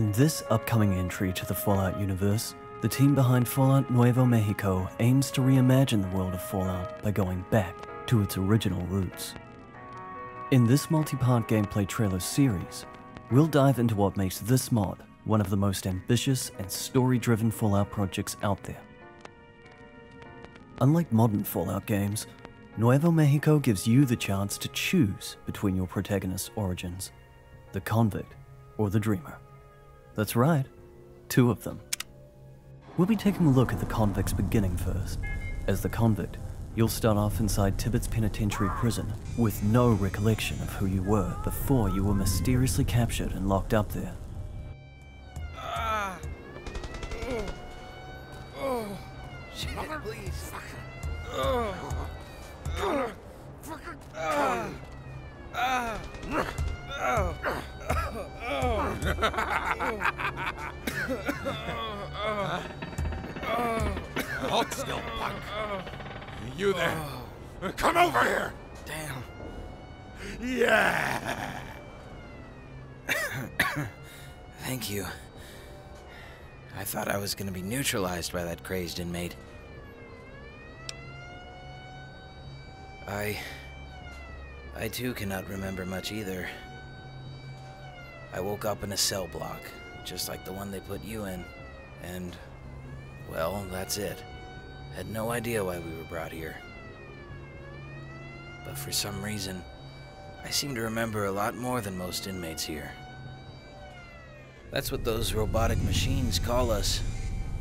In this upcoming entry to the Fallout universe, the team behind Fallout Nuevo Mexico aims to reimagine the world of Fallout by going back to its original roots. In this multi-part gameplay trailer series, we'll dive into what makes this mod one of the most ambitious and story-driven Fallout projects out there. Unlike modern Fallout games, Nuevo Mexico gives you the chance to choose between your protagonist's origins, the convict or the dreamer. That's right, two of them. We'll be taking a look at the convict's beginning first. As the convict, you'll start off inside Tibbet's penitentiary prison with no recollection of who you were before you were mysteriously captured and locked up there. Come over here. Damn. Yeah. Thank you. I thought I was gonna be neutralized by that crazed inmate. I... I too cannot remember much either. I woke up in a cell block, just like the one they put you in, and... Well, that's it. Had no idea why we were brought here. But for some reason, I seem to remember a lot more than most inmates here. That's what those robotic machines call us.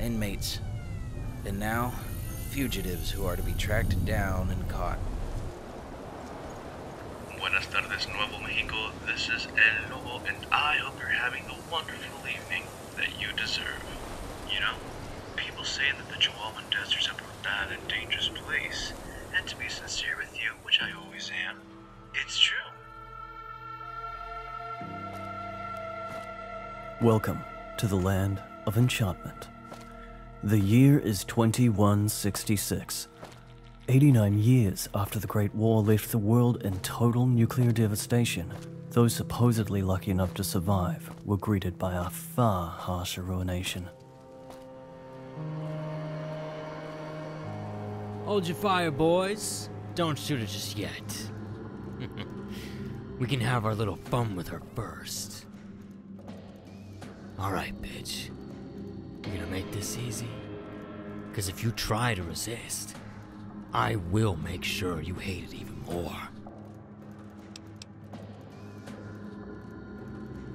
Inmates. And now, fugitives who are to be tracked down and caught. Buenas tardes, Nuevo Mexico. This is El Lobo, and I hope you're having the wonderful evening that you deserve. You know, people say that the Chihuahuan Desert's a bad and dangerous place. Welcome to the land of enchantment. The year is 2166. 89 years after the Great War left the world in total nuclear devastation, those supposedly lucky enough to survive were greeted by a far harsher ruination. Hold your fire, boys. Don't shoot her just yet. we can have our little fun with her first. Alright, bitch. You gonna make this easy? Because if you try to resist, I will make sure you hate it even more.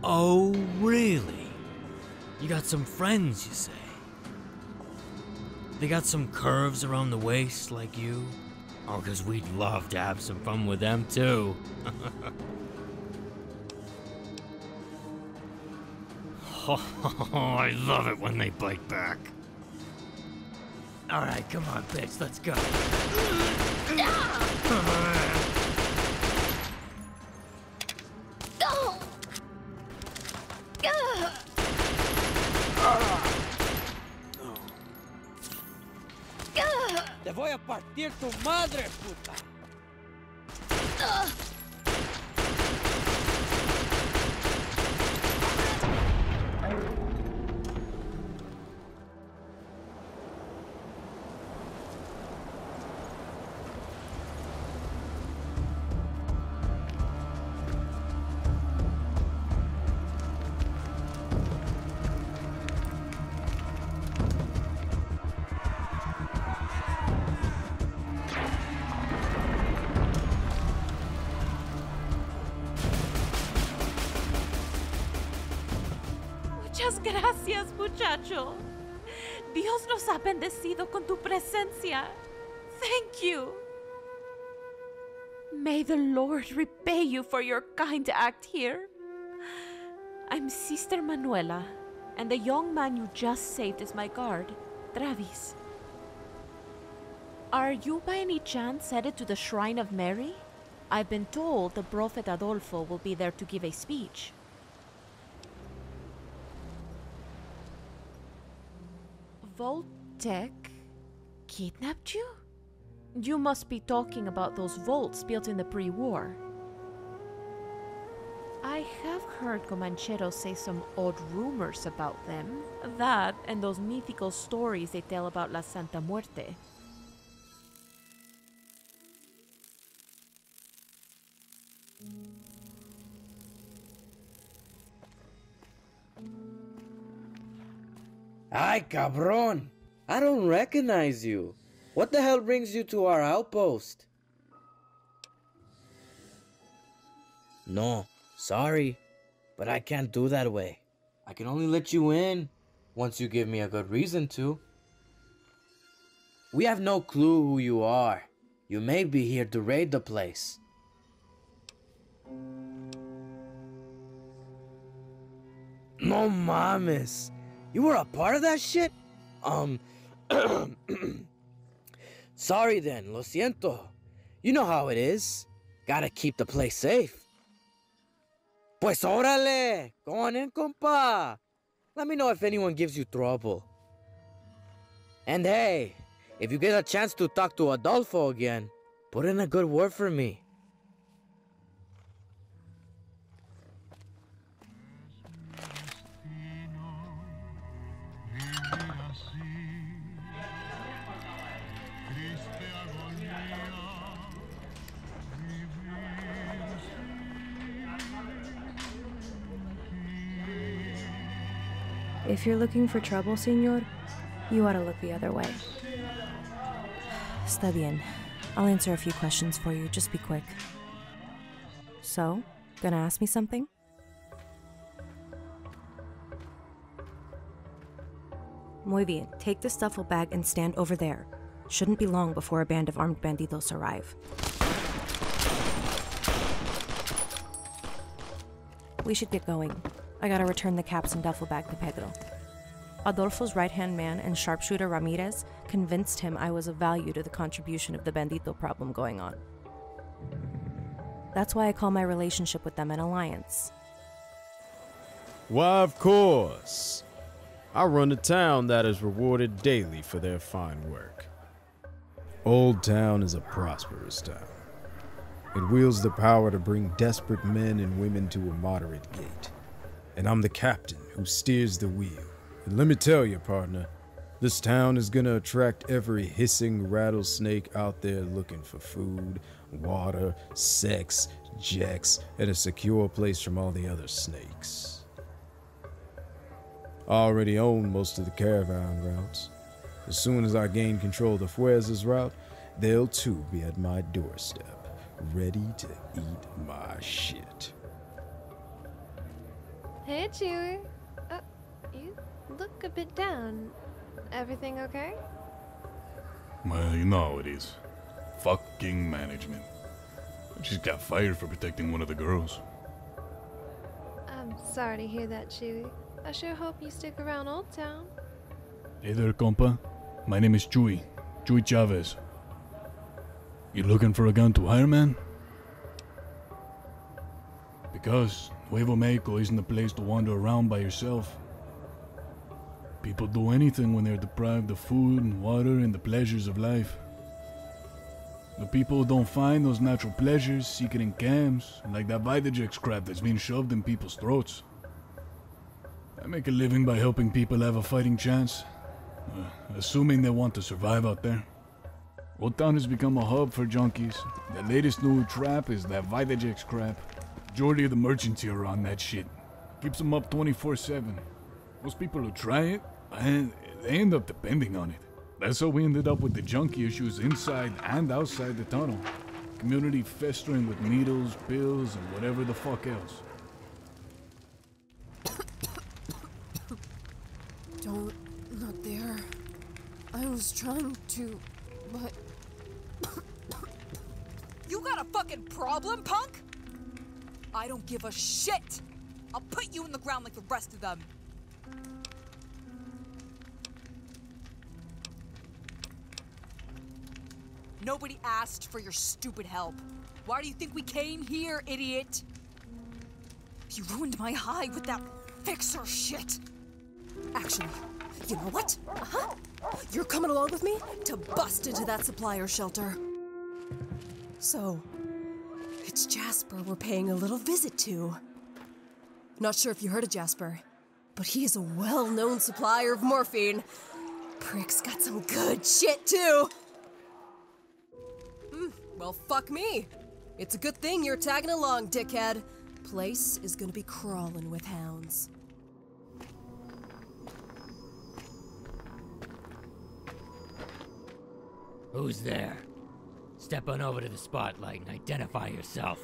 Oh, really? You got some friends, you say? They got some curves around the waist like you? Oh, because we'd love to have some fun with them too. I love it when they bite back. Alright, come on, bitch, let's go. Te voy a partir tu madre, Gracias, muchacho. Dios nos ha bendecido con tu presencia. Thank you. May the Lord repay you for your kind act here. I'm Sister Manuela, and the young man you just saved is my guard, Travis. Are you by any chance headed to the Shrine of Mary? I've been told the Prophet Adolfo will be there to give a speech. Vault-Tec kidnapped you? You must be talking about those vaults built in the pre war. I have heard Comancheros say some odd rumors about them. That and those mythical stories they tell about La Santa Muerte. Ay, cabron! I don't recognize you. What the hell brings you to our outpost? No, sorry, but I can't do that way. I can only let you in once you give me a good reason to. We have no clue who you are. You may be here to raid the place. No mames. You were a part of that shit? Um. Sorry then, lo siento. You know how it is. Gotta keep the place safe. Pues órale! Go on in, compa! Let me know if anyone gives you trouble. And hey, if you get a chance to talk to Adolfo again, put in a good word for me. You're looking for trouble, senor, you ought to look the other way. Está bien. I'll answer a few questions for you. Just be quick. So, gonna ask me something? Muy bien. Take this duffel bag and stand over there. Shouldn't be long before a band of armed bandidos arrive. We should get going. I gotta return the caps and duffel bag to Pedro. Adolfo's right hand man and sharpshooter Ramirez convinced him I was of value to the contribution of the bandito problem going on. That's why I call my relationship with them an alliance. Why, of course. I run a town that is rewarded daily for their fine work. Old Town is a prosperous town. It wields the power to bring desperate men and women to a moderate gait. And I'm the captain who steers the wheel. And let me tell you, partner, this town is gonna attract every hissing rattlesnake out there looking for food, water, sex, jacks, and a secure place from all the other snakes. I already own most of the caravan routes. As soon as I gain control of the Fuerzas route, they'll too be at my doorstep, ready to eat my shit. Hey, Chuy. Uh, you look a bit down. Everything okay? Well, you know how it is. Fucking management. She's got fired for protecting one of the girls. I'm sorry to hear that, Chuy. I sure hope you stick around Old Town. Hey there, compa. My name is Chuy. Chuy Chavez. You looking for a gun to hire, man? Because Nuevo Mexico isn't a place to wander around by yourself. People do anything when they're deprived of food and water and the pleasures of life. The people who don't find those natural pleasures seek it in camps, like that Vitagex crap that's being shoved in people's throats. I make a living by helping people have a fighting chance, uh, assuming they want to survive out there. Old Town has become a hub for junkies. The latest new trap is that Vitagex crap. Majority of the merchants here are on that shit. Keeps them up 24-7. Most people who try it, and they end up depending on it. That's how we ended up with the junkie issues inside and outside the tunnel. Community festering with needles, pills, and whatever the fuck else. Don't not there. I was trying to, but. You got a fucking problem, punk? I don't give a shit. I'll put you in the ground like the rest of them. Nobody asked for your stupid help. Why do you think we came here, idiot? You ruined my high with that fixer shit. Actually, you know what? Uh-huh. You're coming along with me to bust into that supplier shelter. So, it's Jasper we're paying a little visit to. Not sure if you heard of Jasper, but he is a well known supplier of morphine. Prick's got some good shit, too. Well, fuck me. It's a good thing you're tagging along, dickhead. Place is gonna be crawling with hounds. Who's there? Step on over to the spotlight and identify yourself.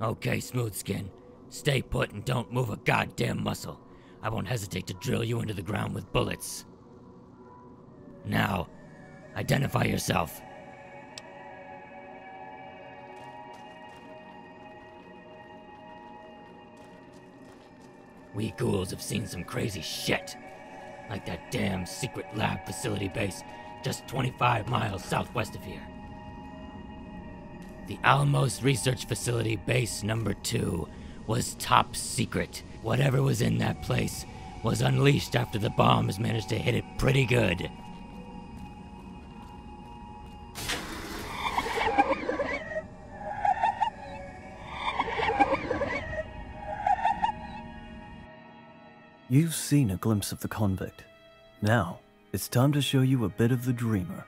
Okay, Smoothskin. Stay put and don't move a goddamn muscle. I won't hesitate to drill you into the ground with bullets. Now, identify yourself. We ghouls have seen some crazy shit. Like that damn secret lab facility base just 25 miles southwest of here. The Alamos Research Facility Base Number 2 was top secret. Whatever was in that place was unleashed after the bombs managed to hit it pretty good. You've seen a glimpse of the convict. Now, it's time to show you a bit of the dreamer.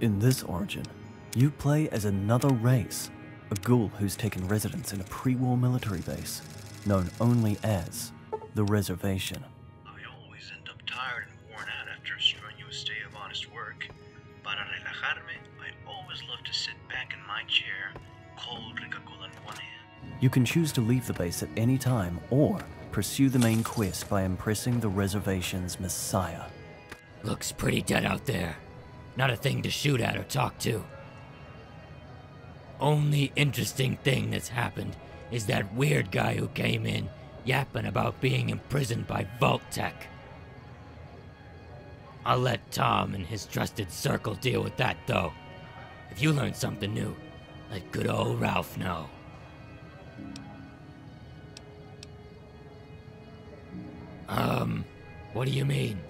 In this origin, you play as another race, a ghoul who's taken residence in a pre-war military base, known only as the Reservation. I always end up tired and worn out after a strenuous day of honest work. Para relajarme, I always love to sit back in my chair, cold Rica-Cola in one hand. You can choose to leave the base at any time or pursue the main quest by impressing the reservation's messiah. Looks pretty dead out there. Not a thing to shoot at or talk to. Only interesting thing that's happened is that weird guy who came in yapping about being imprisoned by Vault-Tec. I'll let Tom and his trusted circle deal with that, though. If you learn something new, let good old Ralph know. What do you mean?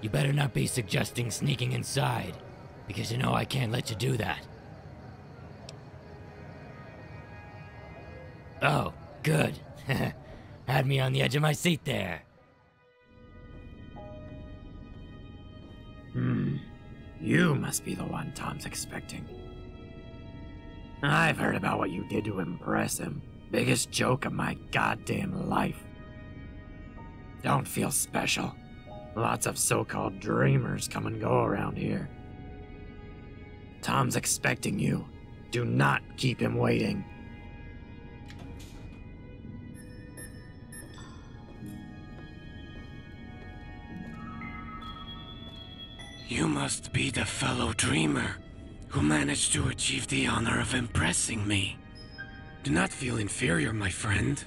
You better not be suggesting sneaking inside, because you know I can't let you do that. Oh, good. Had me on the edge of my seat there. Hmm. You must be the one Tom's expecting. I've heard about what you did to impress him. Biggest joke of my goddamn life. Don't feel special. Lots of so called dreamers come and go around here. Tom's expecting you. Do not keep him waiting. You must be the fellow dreamer who managed to achieve the honor of impressing me. Do not feel inferior, my friend.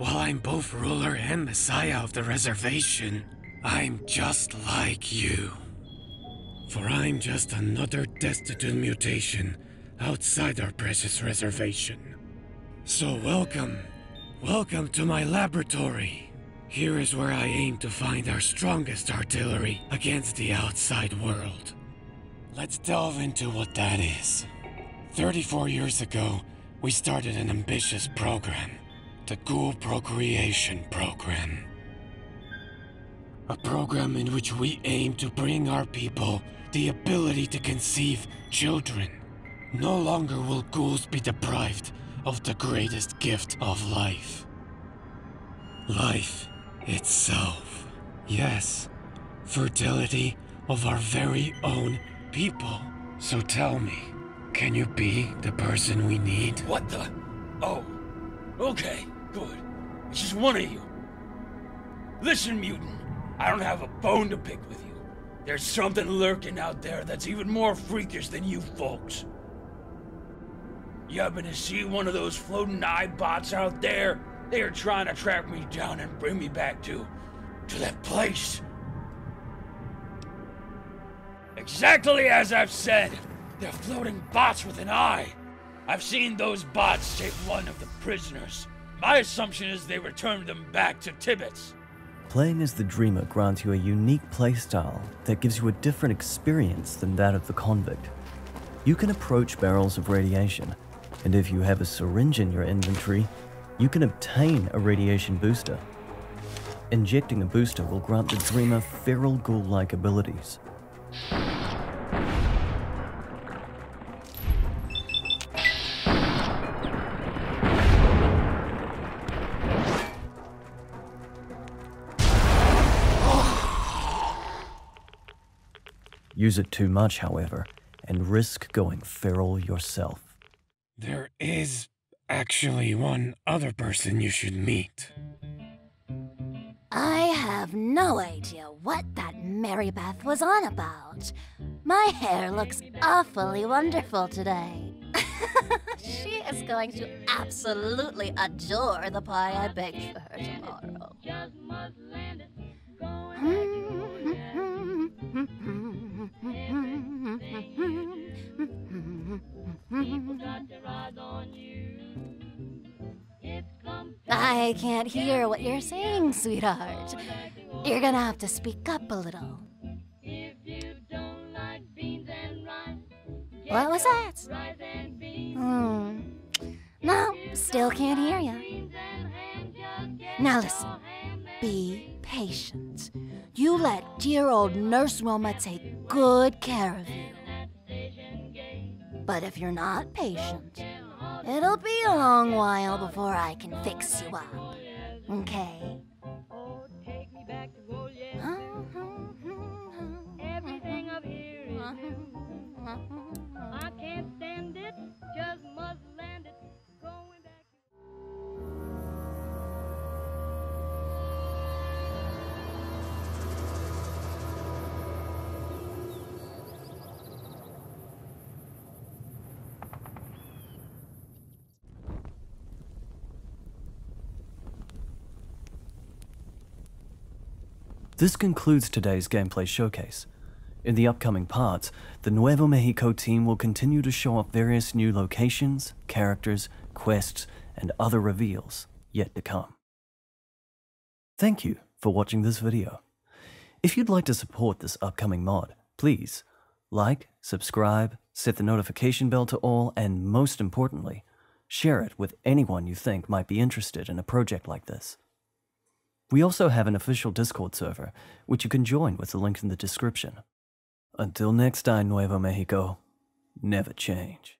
While I'm both ruler and messiah of the reservation, I'm just like you. For I'm just another destitute mutation outside our precious reservation. So welcome, welcome to my laboratory. Here is where I aim to find our strongest artillery against the outside world. Let's delve into what that is. 34 years ago, we started an ambitious program, the Ghoul Procreation Program. A program in which we aim to bring our people the ability to conceive children. No longer will ghouls be deprived of the greatest gift of life. Life itself. Yes, fertility of our very own people. So tell me, can you be the person we need? What the? Oh, okay, good. It's just one of you. Listen, mutant. I don't have a bone to pick with you. There's something lurking out there that's even more freakish than you folks. You happen to see one of those floating eye bots out there? They are trying to track me down and bring me back to... to that place. Exactly as I've said. They're floating bots with an eye. I've seen those bots save one of the prisoners. My assumption is they returned them back to Tibbets. Playing as the Dreamer grants you a unique playstyle that gives you a different experience than that of the convict. You can approach barrels of radiation, and if you have a syringe in your inventory, you can obtain a radiation booster. Injecting a booster will grant the Dreamer feral ghoul-like abilities. Use it too much, however, and risk going feral yourself. There is actually one other person you should meet. I have no idea what that Mary Beth was on about. My hair looks awfully wonderful today. she is going to absolutely adore the pie I baked for her tomorrow. I can't hear what you're saying, sweetheart. You're gonna have to speak up a little. What was that? Hmm. No, still can't hear you. Now listen. Be patient. You let dear old Nurse Wilma take good care of you. But if you're not patient, it'll be a long while before I can fix you up. Okay? This concludes today's gameplay showcase. In the upcoming parts, the Nuevo Mexico team will continue to show off various new locations, characters, quests, and other reveals yet to come. Thank you for watching this video. If you'd like to support this upcoming mod, please like, subscribe, set the notification bell to all, and most importantly, share it with anyone you think might be interested in a project like this. We also have an official Discord server, which you can join with the link in the description. Until next time, Nuevo Mexico, never change.